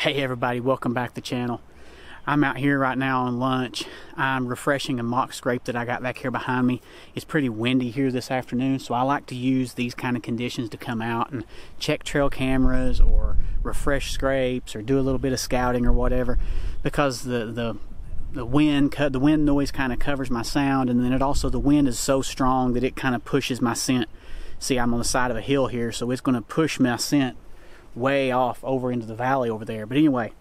Hey everybody, welcome back to the channel. I'm out here right now on lunch. I'm refreshing a mock scrape that I got back here behind me. It's pretty windy here this afternoon, so I like to use these kind of conditions to come out and check trail cameras or refresh scrapes or do a little bit of scouting or whatever because the the the wind the wind noise kind of covers my sound and then it also the wind is so strong that it kind of pushes my scent. See, I'm on the side of a hill here, so it's going to push my scent way off over into the valley over there. But anyway,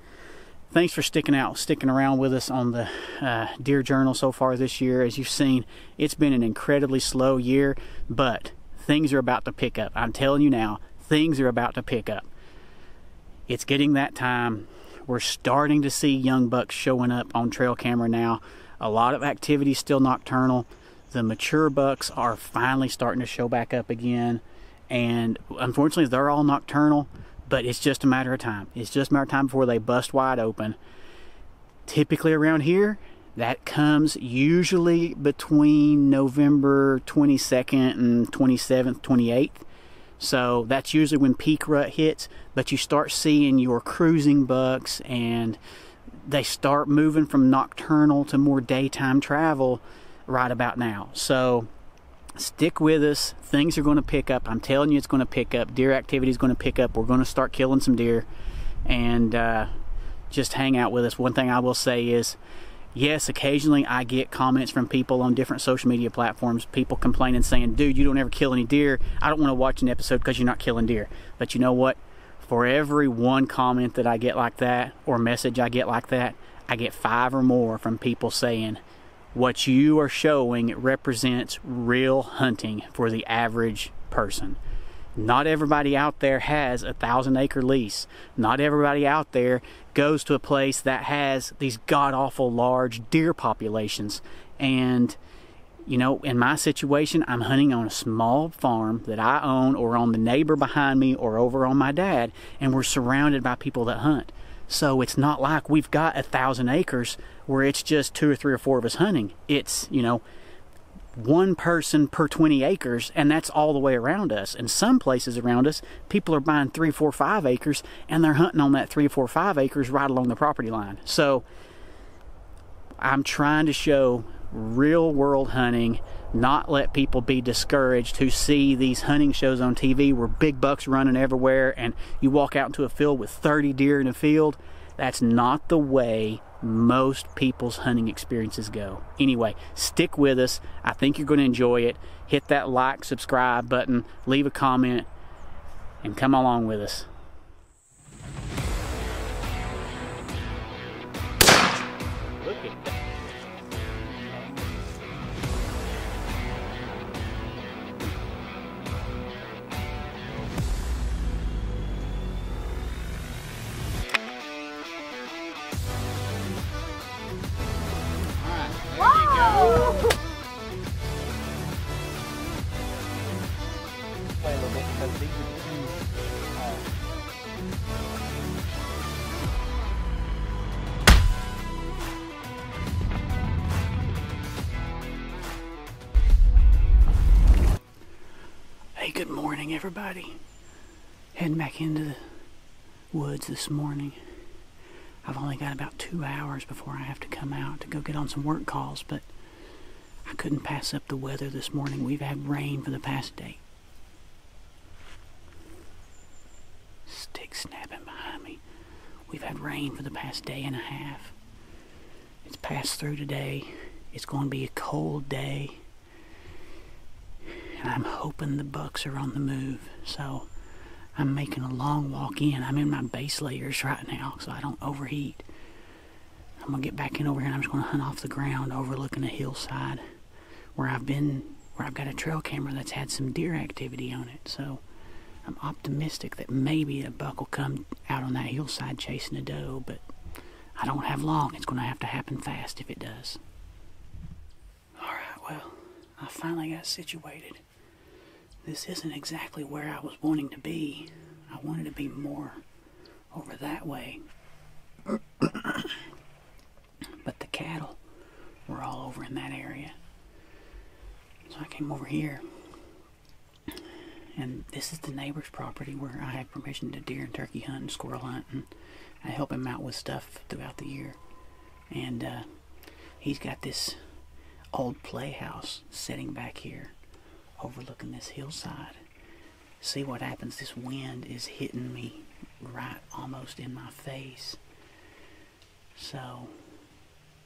thanks for sticking out, sticking around with us on the uh, Deer Journal so far this year. As you've seen, it's been an incredibly slow year, but things are about to pick up. I'm telling you now, things are about to pick up. It's getting that time. We're starting to see young bucks showing up on trail camera now. A lot of activity still nocturnal. The mature bucks are finally starting to show back up again. And unfortunately, they're all nocturnal but it's just a matter of time. It's just a matter of time before they bust wide open. Typically around here, that comes usually between November 22nd and 27th, 28th. So that's usually when peak rut hits, but you start seeing your cruising bucks and they start moving from nocturnal to more daytime travel right about now. So stick with us. Things are going to pick up. I'm telling you, it's going to pick up. Deer activity is going to pick up. We're going to start killing some deer, and uh, just hang out with us. One thing I will say is, yes, occasionally I get comments from people on different social media platforms. People complaining, saying, "Dude, you don't ever kill any deer. I don't want to watch an episode because you're not killing deer." But you know what? For every one comment that I get like that, or message I get like that, I get five or more from people saying what you are showing represents real hunting for the average person. Not everybody out there has a thousand acre lease. Not everybody out there goes to a place that has these god awful large deer populations. And, you know, in my situation, I'm hunting on a small farm that I own or on the neighbor behind me or over on my dad, and we're surrounded by people that hunt. So it's not like we've got a thousand acres where it's just two or three or four of us hunting. It's, you know, one person per 20 acres, and that's all the way around us. In some places around us, people are buying three, four, five acres, and they're hunting on that three, four, five acres right along the property line. So I'm trying to show real world hunting, not let people be discouraged who see these hunting shows on TV where big bucks running everywhere and you walk out into a field with 30 deer in a field. That's not the way most people's hunting experiences go. Anyway, stick with us. I think you're going to enjoy it. Hit that like, subscribe button, leave a comment, and come along with us. Good morning, everybody. Heading back into the woods this morning. I've only got about two hours before I have to come out to go get on some work calls, but I couldn't pass up the weather this morning. We've had rain for the past day. Stick snapping behind me. We've had rain for the past day and a half. It's passed through today. It's going to be a cold day. And I'm hoping the bucks are on the move. So I'm making a long walk in. I'm in my base layers right now so I don't overheat. I'm gonna get back in over here and I'm just gonna hunt off the ground overlooking a hillside where I've been where I've got a trail camera that's had some deer activity on it. So I'm optimistic that maybe a buck will come out on that hillside chasing a doe, but I don't have long. It's gonna have to happen fast if it does. Alright, well, I finally got situated this isn't exactly where I was wanting to be. I wanted to be more over that way. but the cattle were all over in that area. So I came over here. And this is the neighbor's property where I have permission to deer and turkey hunt and squirrel hunt, and I help him out with stuff throughout the year. And uh, he's got this old playhouse sitting back here, overlooking this hillside. See what happens? This wind is hitting me right almost in my face. So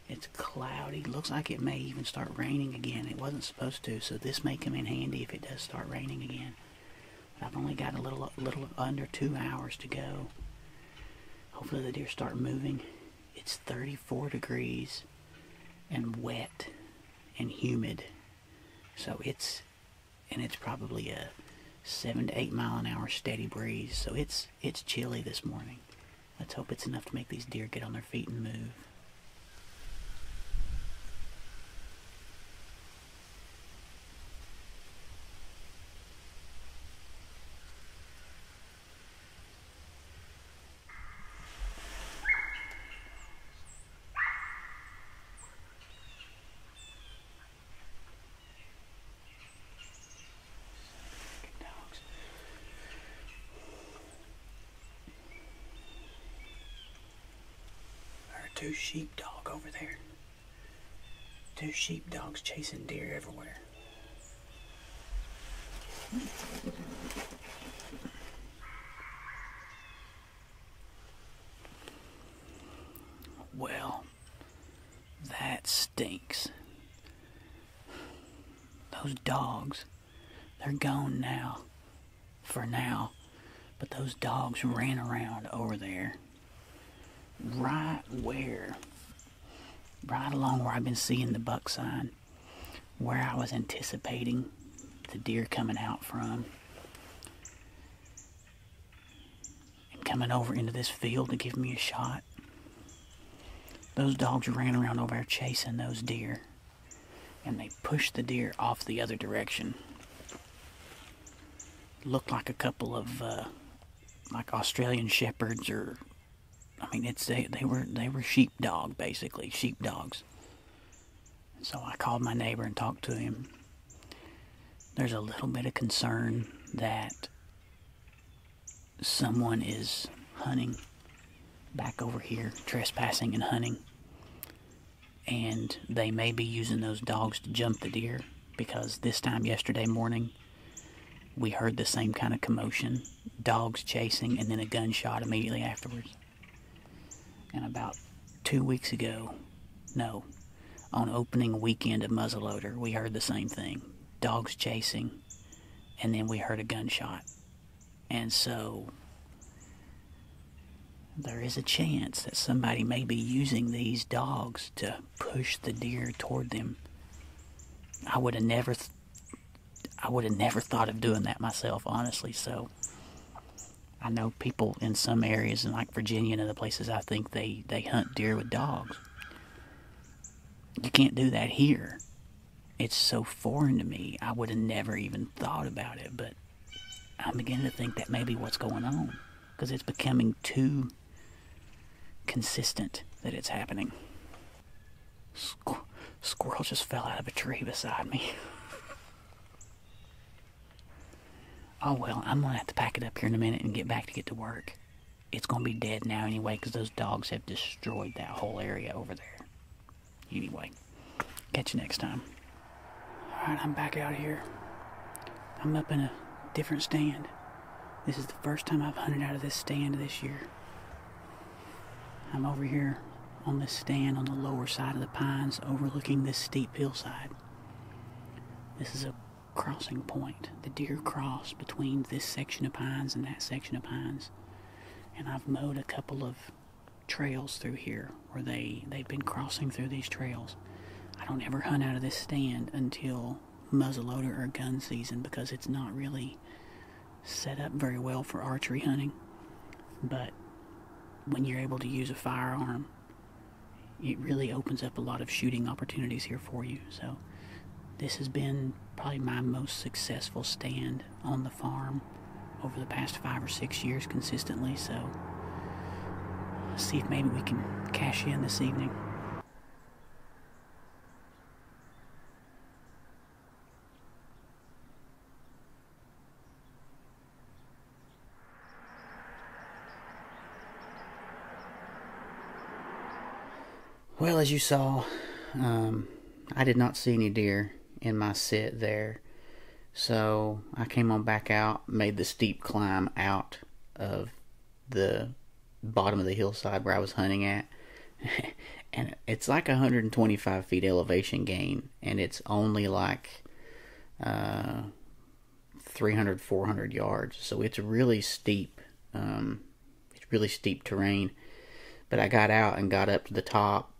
it's cloudy. Looks like it may even start raining again. It wasn't supposed to, so this may come in handy if it does start raining again. But I've only got a little, little under two hours to go. Hopefully the deer start moving. It's 34 degrees and wet and humid. So it's, and it's probably a seven to eight mile an hour steady breeze. So it's, it's chilly this morning. Let's hope it's enough to make these deer get on their feet and move. Two sheepdog over there. Two sheepdogs chasing deer everywhere. Well, that stinks. Those dogs, they're gone now. For now. But those dogs ran around over there. Right where? Right along where I've been seeing the buck sign. Where I was anticipating the deer coming out from. And coming over into this field to give me a shot. Those dogs ran around over there chasing those deer. And they pushed the deer off the other direction. Looked like a couple of uh, like Australian shepherds or I mean it's they, they were they were sheepdog basically, sheepdogs. So I called my neighbor and talked to him. There's a little bit of concern that someone is hunting back over here, trespassing and hunting. And they may be using those dogs to jump the deer because this time yesterday morning we heard the same kind of commotion dogs chasing and then a gunshot immediately afterwards. And about two weeks ago, no, on opening weekend of muzzleloader, we heard the same thing dogs chasing, and then we heard a gunshot. And so there is a chance that somebody may be using these dogs to push the deer toward them. I would have never, I would have never thought of doing that myself, honestly. So I know people in some areas, in like Virginia and other places, I think they they hunt deer with dogs. You can't do that here. It's so foreign to me. I would have never even thought about it, but I'm beginning to think that may be what's going on because it's becoming too consistent that it's happening. Squ- squirrel just fell out of a tree beside me. oh well, I'm gonna have to pack it up here in a minute and get back to get to work. It's gonna be dead now anyway because those dogs have destroyed that whole area over there. Anyway, catch you next time. Alright, I'm back out here. I'm up in a different stand. This is the first time I've hunted out of this stand this year. I'm over here on this stand on the lower side of the pines overlooking this steep hillside. This is a crossing point. The deer cross between this section of pines and that section of pines. And I've mowed a couple of trails through here where they, they've been crossing through these trails. I don't ever hunt out of this stand until muzzleloader or gun season because it's not really set up very well for archery hunting. But when you're able to use a firearm, it really opens up a lot of shooting opportunities here for you. So this has been probably my most successful stand on the farm over the past five or six years consistently, so let's see if maybe we can cash in this evening. Well, as you saw, um, I did not see any deer in my set there. So I came on back out, made the steep climb out of the bottom of the hillside where I was hunting at. and it's like 125 feet elevation gain, and it's only like uh, 300, 400 yards. So it's really steep. Um, it's really steep terrain. But I got out and got up to the top,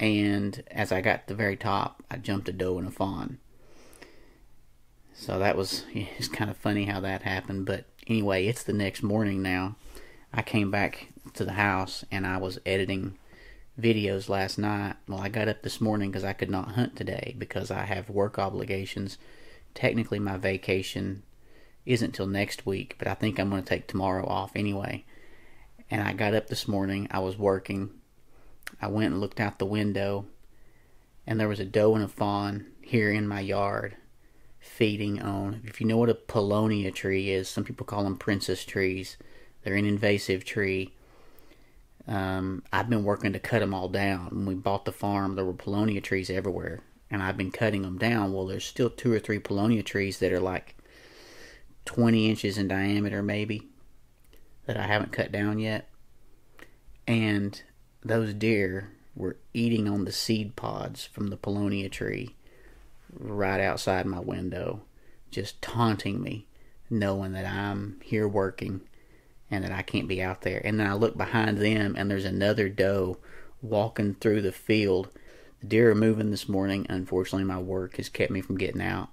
and as I got to the very top, I jumped a doe and a fawn. So that was it's kind of funny how that happened. But anyway, it's the next morning now. I came back to the house and I was editing videos last night. Well, I got up this morning because I could not hunt today because I have work obligations. Technically, my vacation isn't till next week, but I think I'm going to take tomorrow off anyway. And I got up this morning. I was working. I went and looked out the window, and there was a doe and a fawn here in my yard feeding on. If you know what a paulownia tree is, some people call them princess trees. They're an invasive tree. Um, I've been working to cut them all down. When we bought the farm, there were paulownia trees everywhere, and I've been cutting them down. Well, there's still two or three paulownia trees that are like 20 inches in diameter, maybe, that I haven't cut down yet. And those deer were eating on the seed pods from the paulownia tree right outside my window, just taunting me, knowing that I'm here working and that I can't be out there. And then I look behind them and there's another doe walking through the field. The deer are moving this morning. Unfortunately, my work has kept me from getting out.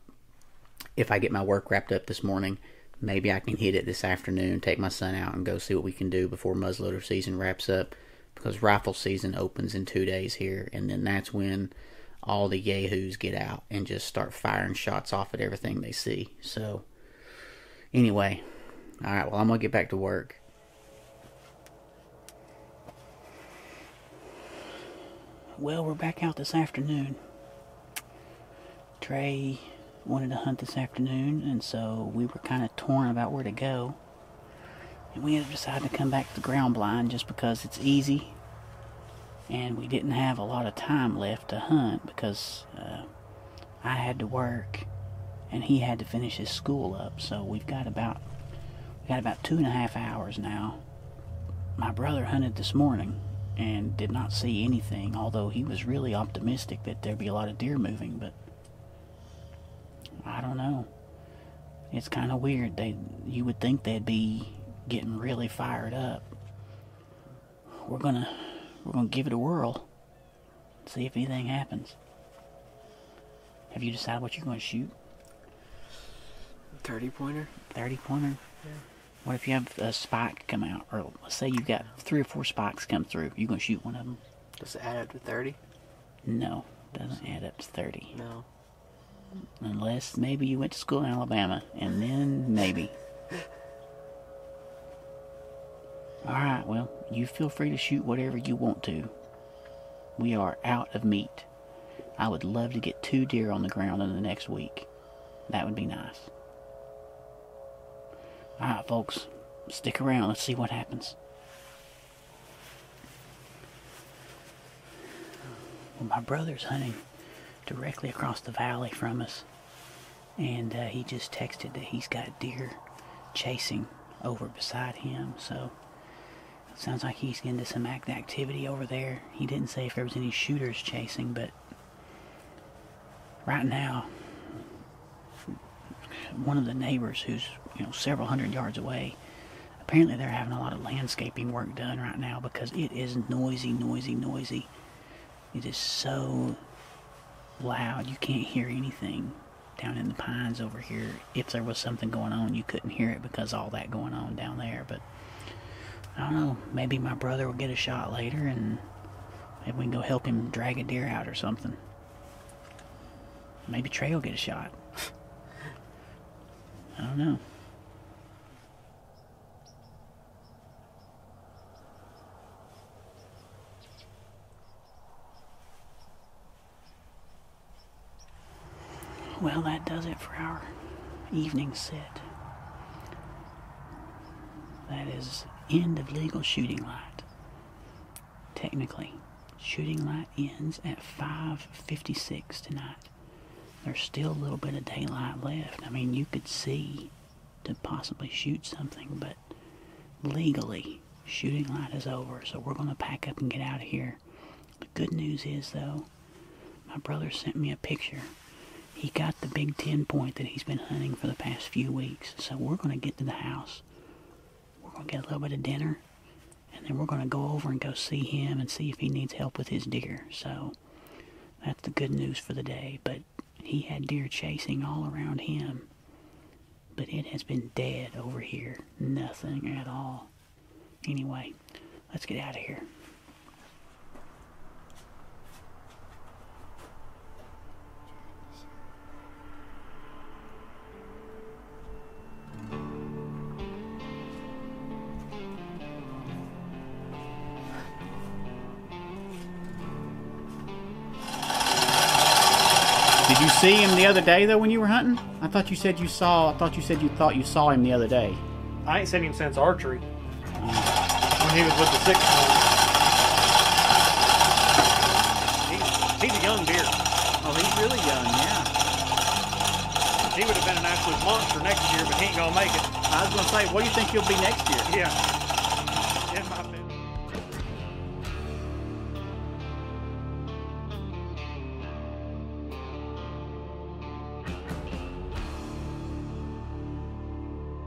If I get my work wrapped up this morning, maybe I can hit it this afternoon, take my son out, and go see what we can do before muzzleloader season wraps up. Because rifle season opens in two days here, and then that's when all the yahoos get out and just start firing shots off at everything they see. So, anyway, all right, well, I'm going to get back to work. Well, we're back out this afternoon. Trey wanted to hunt this afternoon, and so we were kind of torn about where to go. And we ended up deciding to come back to the ground blind just because it's easy and we didn't have a lot of time left to hunt because uh, I had to work and he had to finish his school up. So we've got about we got about two and a half hours now. My brother hunted this morning and did not see anything, although he was really optimistic that there'd be a lot of deer moving, but I don't know. It's kind of weird. They you would think they'd be getting really fired up. We're gonna we're going to give it a whirl. See if anything happens. Have you decided what you're going to shoot? 30 pointer? 30 pointer? Yeah. What if you have a spike come out? Or let's say you've got three or four spikes come through. You to shoot one of them? Does it add up to 30? No, doesn't add up to 30. No. Unless maybe you went to school in Alabama, and then maybe. Alright, well, you feel free to shoot whatever you want to. We are out of meat. I would love to get two deer on the ground in the next week. That would be nice. Alright, folks, stick around. Let's see what happens. Well, my brother's hunting directly across the valley from us, and uh, he just texted that he's got deer chasing over beside him, so Sounds like he's getting to some act activity over there. He didn't say if there was any shooters chasing, but right now, one of the neighbors who's you know several hundred yards away, apparently they're having a lot of landscaping work done right now because it is noisy, noisy, noisy. It is so loud you can't hear anything down in the pines over here. If there was something going on, you couldn't hear it because all that going on down there, but I don't know, maybe my brother will get a shot later and maybe we can go help him drag a deer out or something. Maybe Trey will get a shot. I don't know. Well, that does it for our evening sit. That is end of legal shooting light. Technically. Shooting light ends at 5:56 tonight. There's still a little bit of daylight left. I mean, you could see to possibly shoot something, but legally, shooting light is over. So we're going to pack up and get out of here. The good news is, though, my brother sent me a picture. He got the big 10 point that he's been hunting for the past few weeks. So we're going to get to the house. To get a little bit of dinner. And then we're going to go over and go see him and see if he needs help with his deer. So that's the good news for the day. But he had deer chasing all around him. But it has been dead over here. Nothing at all. Anyway, let's get out of here. See him the other day though when you were hunting? I thought you said you saw. I thought you said you thought you saw him the other day. I ain't seen him since archery. Mm. When he was with the. He's, he's a young deer. Oh, he's really young. Yeah. He would have been an absolute monster next year, but he ain't gonna make it. I was gonna say, what do you think he'll be next year? Yeah.